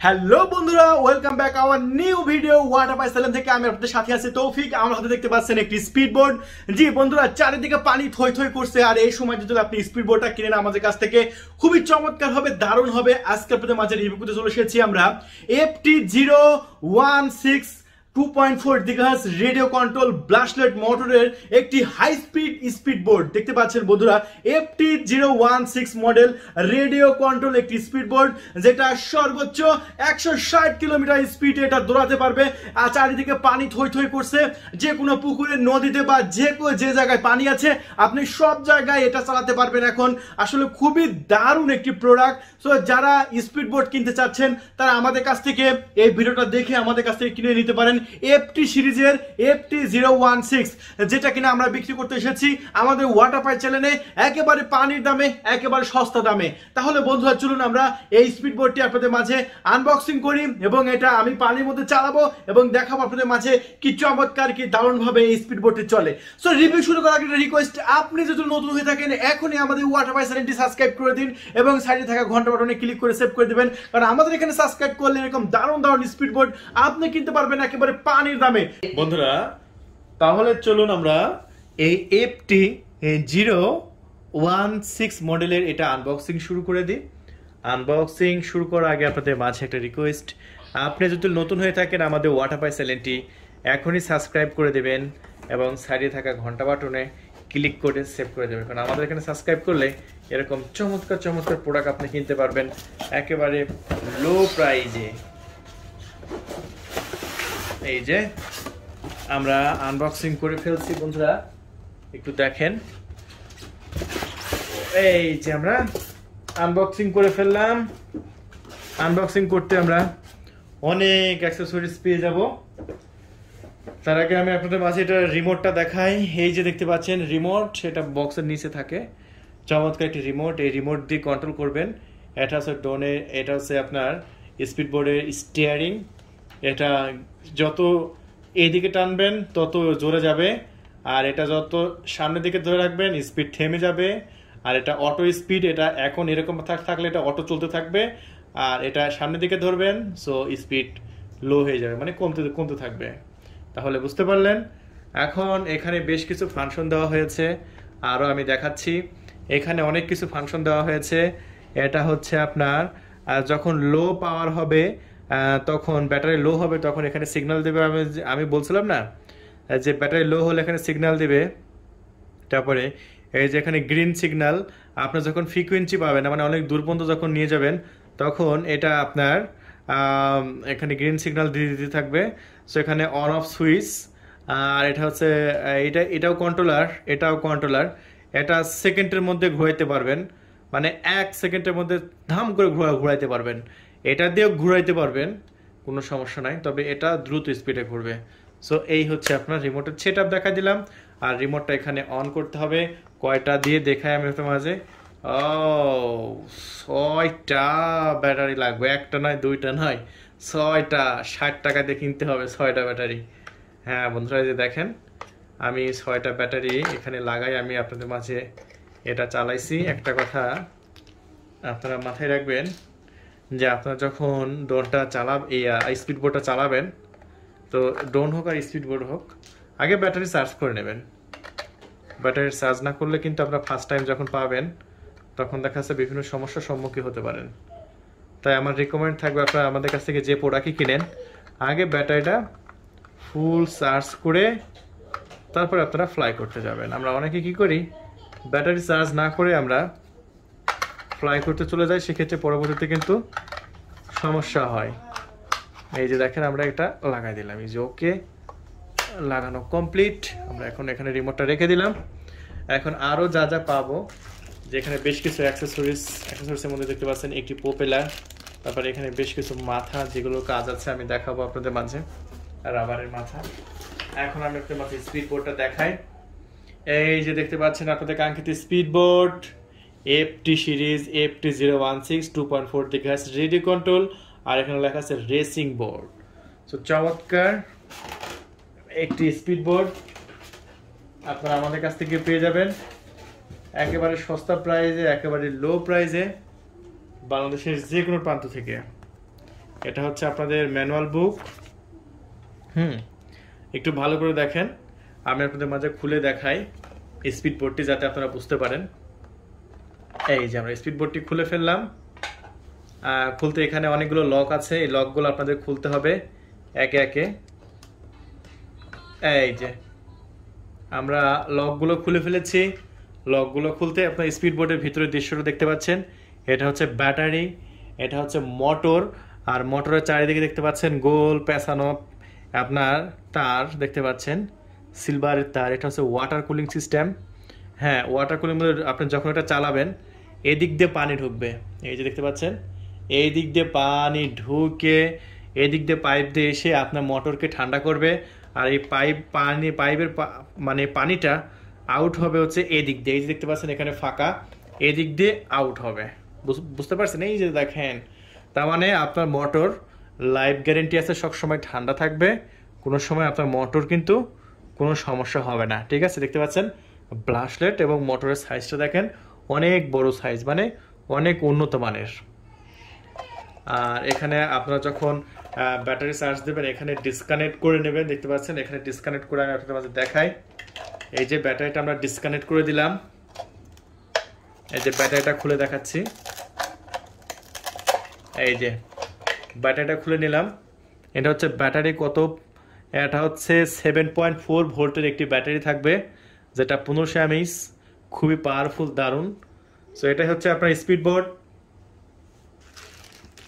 Hello বন্ধুরা welcome back our new video water by থেকে আমি আপনাদের সাথে আছি তৌফিক। আমার হাতে দেখতে পাচ্ছেন একটি স্পিড বোর্ড জি বন্ধুরা, চারিদিকে পানি থই থই করছে, আর এই সময় যদি আপনি স্পিড বোর্ডটা কিনেন আমাদের কাছ থেকে, খুবই চমৎকার হবে, দারুণ হবে। আজকে আপনাদের মাঝে রিভিউ করতে চলে এসেছি আমরা FT zero one six two point four দিঘাস radio control ব্লাস্টলেট মোটরের একটি হাই স্পিড স্পিড বোর্ড দেখতে পাচ্ছেন বন্ধুরা FT zero one six model radio control একটি স্পিড বোর্ড যেটা সর্বোচ্চ একশো ষাট কিলোমিটার স্পিডে এটা দৌড়াতে পারবে। আর চারিদিকে পানি থই থই করছে যে কোনো পুকুরে, নদীতে বা যে কোনো যে জায়গায় পানি আছে, আপনি সব জায়গায় এটা চালাতে পারবেন এখন। আসলে খুবই দারুণ একটি প্রোডাক্ট সো যারা স্পিড বোর্ড কিনতে চাচ্ছেন, তারা আমাদের কাছ থেকে এই ভিডিওটা দেখে আমাদের কাছ থেকে কিনে নিতে পারেন। এফটি সিরিজের এফটি জিরো ওয়ান সিক্স যেটা কিনা আমরা বিক্রি করতে এসেছি আমাদের ওয়াটার পাই চ্যানেলে একেবারে পানির দামে, একেবারে সস্তা দামে। তাহলে বন্ধুরা, চলুন আমরা এই স্পিড বোর্ডটি আপনাদের মাঝে আনবক্সিং করি এবং এটা আমি পানির মধ্যে চালাবো এবং দেখাবো আপনাদের মাঝে কি চমৎকার, কি দারুণভাবে এই স্পিড বোর্ডটি চলে। সো রিভিউ শুরু করার একটা রিকোয়েস্ট আপনি যদি নতুন হয়ে থাকেন, এখনই আমাদের ওয়াটার পাই চ্যানেলটি সাবস্ক্রাইব করে দিন এবং সাইডে থাকা ঘণ্টা বাটনে ক্লিক করে সেভ করে দিবেন। কারণ আমাদের এখানে সাবস্ক্রাইব করলে এরকম দারুণ দারুণ স্পিড বোর্ড আপনি কিনতে পারবেন একেবারে পানির দামে। বন্ধুরা, তাহলে চলুন আমরা এই এফটি জিরো ওয়ান সিক্স মডেলের এটা আনবক্সিং শুরু করে দিই। আনবক্সিং শুরু করার আগে আপনাদের মাঝে একটা রিকোয়েস্ট আপনি যদি নতুন হয়ে থাকেন, আমাদের ওয়াটারপাই চ্যানেলটি এখনই সাবস্ক্রাইব করে দেবেন এবং সাইডে থাকা ঘণ্টা বাটনে ক্লিক করে সেভ করে দেবেন। কারণ আমাদের এখানে সাবস্ক্রাইব করলে এরকম চমৎকার চমৎকার প্রোডাক্ট আপনি কিনতে পারবেন। একেবারে লো প্রাইজে এই যে, আমরা আনবক্সিং করে ফেলছি বন্ধুরা। একটু দেখেন। এই যে আমরা আনবক্সিং করে ফেললাম। আনবক্সিং করতে আমরা অনেক অ্যাক্সেসরিজ পেয়ে যাব। তার আগে আমি আপনাদের মাঝে এটা রিমোটটা দেখাই। এই যে দেখতে পাচ্ছেন রিমোট সেটা বক্সের নিচে থাকে। চমৎকার একটি রিমোট এই রিমোট দিয়ে কন্ট্রোল করবেন। এটা হচ্ছে ডোনের এটা হচ্ছে আপনার স্পিড বোর্ডের স্টিয়ারিং এটা যত এইদিকে টানবেন, তত জোরে যাবে। আর এটা যত সামনের দিকে ধরে রাখবেন স্পিড থেমে যাবে। আর এটা অটো স্পিড এটা এখন এরকম থাকলে এটা অটো চলতে থাকবে। আর এটা সামনের দিকে ধরবেন সো স্পিড লো হয়ে যাবে মানে কমতে কমতে থাকবে। তাহলে বুঝতে পারলেন? এখন এখানে বেশ কিছু ফাংশন দেওয়া হয়েছে। আরও আমি দেখাচ্ছি। এখানে অনেক কিছু ফাংশন দেওয়া হয়েছে। এটা হচ্ছে আপনার যখন লো পাওয়ার হবে তখন ব্যাটারি লো হবে, তখন এখানে সিগন্যাল দেবে। আমি আমি বলছিলাম না যে ব্যাটারি লো হলে এখানে সিগন্যাল দেবে। তারপরে এই যে এখানে গ্রিন সিগন্যাল আপনার যখন ফ্রিকুয়েন্সি পাবেন মানে অনেক দূর পর্যন্ত যখন নিয়ে যাবেন, তখন এটা আপনার এখানে গ্রিন সিগন্যাল দিয়ে দিতে থাকবে। সো এখানে অন অফ সুইচ আর এটা হচ্ছে এটা, এটাও কন্ট্রোলার এটাও কন্ট্রোলার এটা সেকেন্ডের মধ্যে ঘুরাইতে পারবেন। মানে এক সেকেন্ডের মধ্যে ধাম করে ঘোরা, ঘুরাইতে পারবেন। এটা দিয়েও ঘুরাইতে পারবেন, কোনো সমস্যা নাই, তবে এটা দ্রুত স্পিডে ঘুরবে। সো এই হচ্ছে আপনার রিমোটের সেট আপ দেখা দিলাম, আর রিমোটটা এখানে অন করতে হবে, কয়টা দিয়ে দেখায় আমি আপনার মাঝে। ও ছয়টা ব্যাটারি লাগবে, একটা নয়, দুইটা নয়, ছয়টা, ষাট টাকা দিয়ে কিনতে হবে ছয়টা ব্যাটারি। হ্যাঁ বন্ধুরা যে দেখেন, আমি ছয়টা ব্যাটারি এখানে লাগাই, আমি আপনাদের মাঝে এটা চালাইছি। একটা কথা আপনারা মাথায় রাখবেন যে আপনারা যখন ড্রোনটা চালাব এই স্পিড বোর্ডটা চালাবেন, তো ড্রোন হোক আর স্পিড বোর্ড হোক, আগে ব্যাটারি চার্জ করে নেবেন। ব্যাটারি চার্জ না করলে কিন্তু আপনারা ফার্স্ট টাইম যখন পাবেন, তখন দেখা যাচ্ছে বিভিন্ন সমস্যার সম্মুখীন হতে পারেন। তাই আমার রিকমেন্ড থাকবে আপনারা আমাদের কাছ থেকে যে প্রোডাক্টই কিনেন, আগে ব্যাটারিটা ফুল চার্জ করে তারপরে আপনারা ফ্লাই করতে যাবেন। আমরা অনেকে কি করি ব্যাটারি চার্জ না করে আমরা ফ্লাই করতে চলে যায়, সেক্ষেত্রে পরবর্তীতে কিন্তু সমস্যা হয়। এই যে দেখেন, আমরা এটা লাগাই দিলাম। এই যে ওকে, লাগানো কমপ্লিট আমরা এখন এখানে রিমোটটা রেখে দিলাম। এখন আরও যা যা পাবো, যেখানে বেশ কিছু অ্যাক্সেসরিজ অ্যাক্সেসরিজের মধ্যে দেখতে পাচ্ছেন একটি পোপেলার তারপরে এখানে বেশ কিছু মাথা, যেগুলো কাজ আছে, আমি দেখাবো আপনাদের মাঝে, রাবারের মাথা। এখন আমি আপনাদের মাঝে স্পিড বোর্ডটা দেখাই। এই যে দেখতে পাচ্ছেন আপনাদের কাঙ্ক্ষিত speed board FT series FT zero one six two point four আছে রেডিও কন্ট্রোল আর এখানে লেখা আছে রেসিং বোর্ড সো চমৎকার। একটি স্পিড বোর্ড আপনারা আমাদের কাছ থেকে পেয়ে যাবেন। একেবারে সস্তা প্রাইজে একেবারে লো প্রাইজে বাংলাদেশের যে কোনো প্রান্ত থেকে। এটা হচ্ছে আপনাদের ম্যানুয়াল বুক হুম, একটু ভালো করে দেখেন। আমি আপনাদের মাঝে খুলে দেখাই স্পিড বোর্ডটি যাতে আপনারা বুঝতে পারেন। এই যে আমরা স্পিড বোর্ডটি খুলে ফেললাম। খুলতে এখানে অনেকগুলো লক আছে। এই লকগুলো আপনাদের খুলতে হবে একে একে। এই যে, আমরা লকগুলো খুলে ফেলেছি। লকগুলো খুলতে আপনার স্পিড বোর্ডের ভিতরে দৃশ্যটা দেখতে পাচ্ছেন। এটা হচ্ছে ব্যাটারি এটা হচ্ছে মোটর আর মোটরের চারিদিকে দেখতে পাচ্ছেন গোল পেঁচানো আপনার তার, দেখতে পাচ্ছেন। সিলভারের তার, এটা হচ্ছে ওয়াটার কুলিং সিস্টেম হ্যাঁ ওয়াটার কুলিং আপনি যখন এটা চালাবেন, এদিক দিয়ে পানি ঢুকবে। এই যে দেখতে পাচ্ছেন এই দিক দিয়ে পানি ঢুকে এদিক দিয়ে পাইপ দিয়ে এসে আপনার মোটরকে ঠান্ডা করবে আর এই পাইপ পানি পাইপের মানে পানিটা আউট হবে হচ্ছে এদিক দিয়ে। এই যে দেখতে পাচ্ছেন, এখানে ফাঁকা, এদিক দিয়ে আউট হবে। বুঝ- বুঝতে পারছেন? এই যে দেখেন, তার মানে আপনার মোটর লাইফ গ্যারেন্টি আছে, সবসময় ঠান্ডা থাকবে, কোনো সময় আপনার মোটর কিন্তু কোনো সমস্যা হবে না। ঠিক আছে, দেখতে পাচ্ছেন? ব্রাশলেট এবং মোটরের সাইজটা দেখেন অনেক বড় সাইজ মানে অনেক উন্নত মানের। আর এখানে আপনারা যখন ব্যাটারি চার্জ দেবেন, এখানে ডিসকানেক্ট করে নেবেন, দেখতে পাচ্ছেন? এখানে ডিসকানেক্ট করে আমি আপনাদের মাঝে দেখাই। এই যে ব্যাটারিটা আমরা ডিসকানেক্ট করে দিলাম। এই যে ব্যাটারিটা খুলে দেখাচ্ছি। এই যে ব্যাটারিটা খুলে নিলাম। এটা হচ্ছে ব্যাটারি কত? এটা হচ্ছে সেভেন পয়েন্ট ফোর ভোল্টের একটি ব্যাটারি থাকবে। যেটা পনেরোশো এমএইচ খুবই পাওয়ারফুল দারুণ। সো এটাই হচ্ছে আপনার স্পিড বোর্ড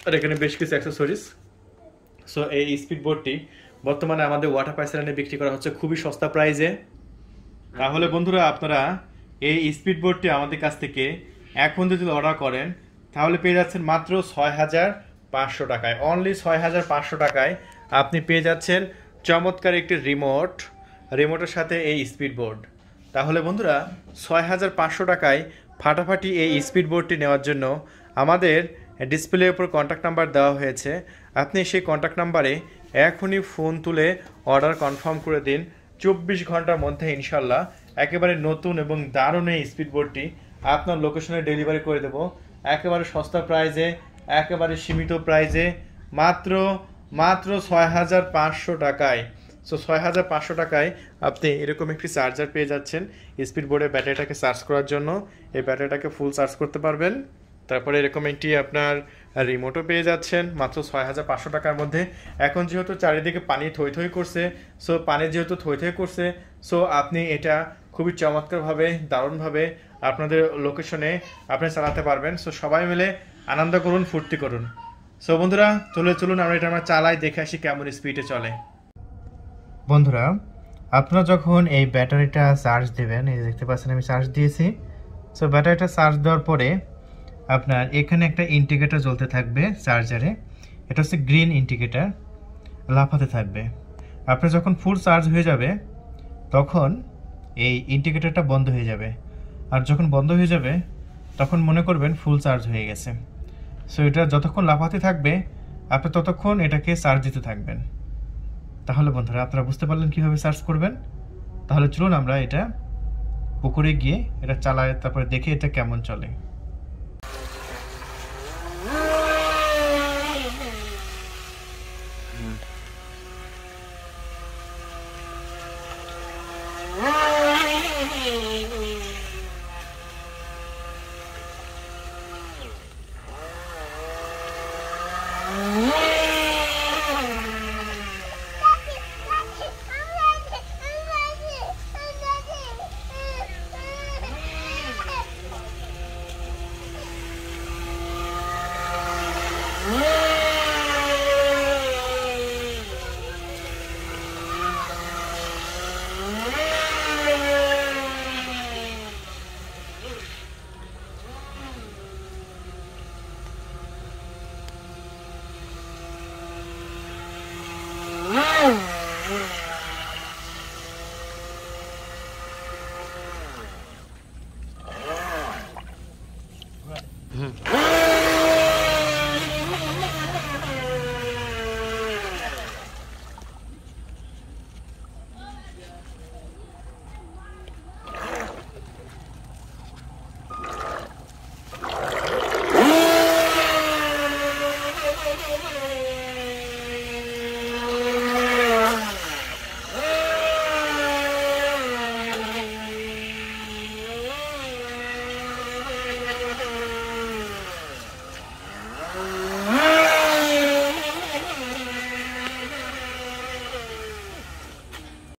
আর এখানে বেশ কিছু অ্যাক্সেসরিজ সো এই স্পিড বোর্ডটি বর্তমানে আমাদের ওয়াটার পাইসারানে বিক্রি করা হচ্ছে খুবই সস্তা প্রাইজে তাহলে বন্ধুরা, আপনারা এই স্পিড বোর্ডটি আমাদের কাছ থেকে এখন যদি অর্ডার করেন, তাহলে পেয়ে যাচ্ছেন মাত্র ছয় হাজার পাঁচশো টাকায়। অনলি ছয় হাজার পাঁচশো টাকায় আপনি পেয়ে যাচ্ছেন চমৎকার একটি রিমোট রিমোটের সাথে এই স্পিড বোর্ড তাহলে বন্ধুরা ছয় হাজার পাঁচশো টাকায় ফাটাফাটি এই স্পিড বোর্ডটি নেওয়ার জন্য আমাদের ডিসপ্লের উপর কন্ট্যাক্ট নাম্বার দেওয়া হয়েছে। আপনি সেই কন্ট্যাক্ট নাম্বারে এখনই ফোন তুলে অর্ডার কনফার্ম করে দিন। চব্বিশ ঘণ্টার মধ্যে ইনশাল্লাহ একেবারে নতুন এবং দারুণ এই স্পিড বোর্ডটি আপনার লোকেশনে ডেলিভারি করে দেব। একেবারে সস্তা প্রাইজে একেবারে সীমিত প্রাইজে মাত্র মাত্র ছয় হাজার পাঁচশো টাকায়। সো ছয় হাজার পাঁচশো টাকায় আপনি এরকম একটি চার্জার পেয়ে যাচ্ছেন। স্পিড বোর্ডে ব্যাটারিটাকে চার্জ করার জন্য। এই ব্যাটারিটাকে ফুল চার্জ করতে পারবেন। তারপরে এরকম একটি আপনার রিমোটও পেয়ে যাচ্ছেন, মাত্র ছয় হাজার পাঁচশো টাকার মধ্যে। এখন যেহেতু চারিদিকে পানি থই থই করছে সো পানি যেহেতু থই থই করছে সো আপনি এটা খুবই চমৎকারভাবে, দারুণভাবে আপনাদের লোকেশনে আপনি চালাতে পারবেন। সো সবাই মিলে আনন্দ করুন, ফুর্তি করুন। সো বন্ধুরা, চলে চলুন, আমরা এটা আমরা চালাই, দেখে আসি কেমন স্পিডে চলে। বন্ধুরা, আপনারা যখন এই ব্যাটারিটা চার্জ দেবেন, এই দেখতে পাচ্ছেন আমি চার্জ দিয়েছি। সো ব্যাটারিটা চার্জ দেওয়ার পরে আপনার এখানে একটা ইন্ডিকেটর জ্বলতে থাকবে চার্জারে এটা হচ্ছে গ্রিন ইন্ডিকেটর লাফাতে থাকবে। আপনার যখন ফুল চার্জ হয়ে যাবে, তখন এই ইন্ডিকেটরটা বন্ধ হয়ে যাবে। আর যখন বন্ধ হয়ে যাবে, তখন মনে করবেন ফুল চার্জ হয়ে গেছে। সো এটা যতক্ষণ লাফাতে থাকবে, আপনি ততক্ষণ এটাকে চার্জ দিতে থাকবেন। তাহলে বন্ধুরা, আপনারা বুঝতে পারলেন কীভাবে সার্চ করবেন? তাহলে চলুন আমরা এটা পুকুরে গিয়ে এটা চালাই তারপরে দেখে এটা কেমন চলে। Mm-hmm.